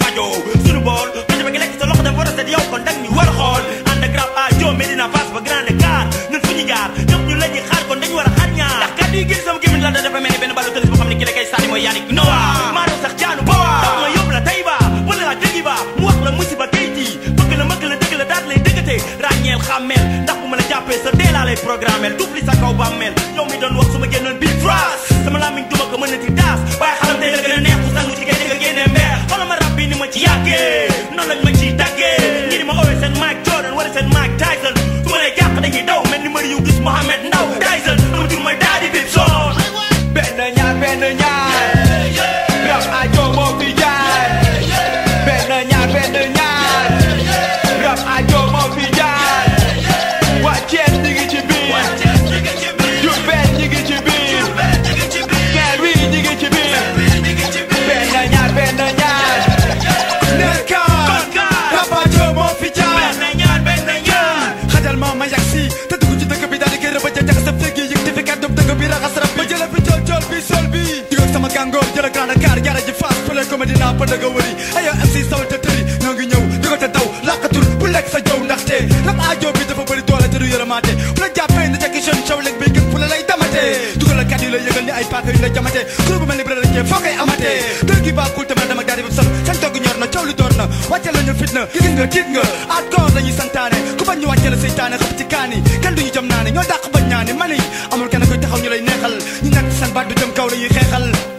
fajoo suñu bool dañu bëgg lekk sa loxo def war set yow kon dag ñu war a ànd ak rap a joo Medina Fass ba Grand Dakar ñun fu ñu jaar ñëpp ñu la xaar kon dañu xaar ñaar ndax yi gën sama la dafa ki la sax ba ma yóbbu la tey ba la dëggi ba. Mu wax la musiba kayit yi bëgg la mëkk la dëgg la daat lay dëggate ràññeel xàmmeel ndax bu ma la sa lay sa kaw mi doon wax it Mike Jordan? What is it Mike Tyson? Grand Dakar jaara ji Fass fële ko Medina pënd nga wëri ayo MC sawal te tëri ñoo ngi ñëw di ko te daw làkkatul bu lekk sa jow ndaxte rab aajo bi dafa bëri doole te du yërëmaate bu la jàppee na jekki jeune show leg bi gën fu la lay damate dugal kat yi la yëgal ni ay paaka yu la jamate groupe bu mel ni brëla ñee foo koy amate dër gi baa kul te man dama daal di bam sam seen togg ñor na coow li door na wàcce la ñu fitna gis nga tiit nga hardcore lañuy santaane ku bañ ñu wàcce la seytaane xëpp ci kaani kan duñu jëm naane ñoo dàq mani amul kenn koy taxaw ñu lay neexal ñu ñàkk seen baat du jëm kaw la ñuy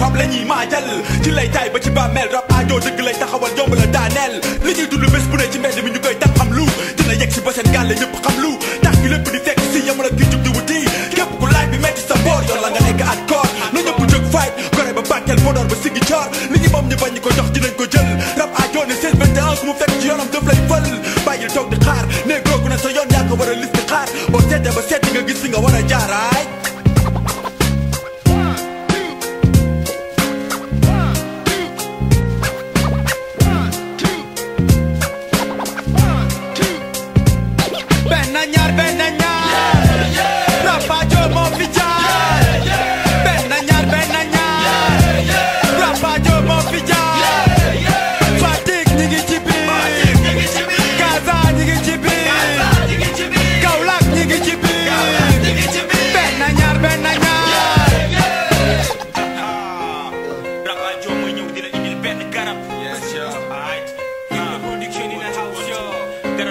hop la ñuy maajal. Ci lay taay ba ci bàmmeel rap aajo dëgg lay taxawal yomb la daaneel. Li ñuy dund bés bu ne ci mbedd mi ñu koy tax xam lu. Dina yegg si ba seen gàlle ñëpp xam lu. Tax gi lépp di fekk si yamul ak ki di wuti. Képp ku laaj bi metti sa boor yoon la nga nekk at koor. Na ñëpp jóg fight gore ba bàkkeel Podor ba siggi coor. Li ñu moom ñu bañ ñu ko jox dinañ ko jël. Rap aajo ne 16 21 ku mu fekk ci yoonam daf lay fël bàyyil toog di xaar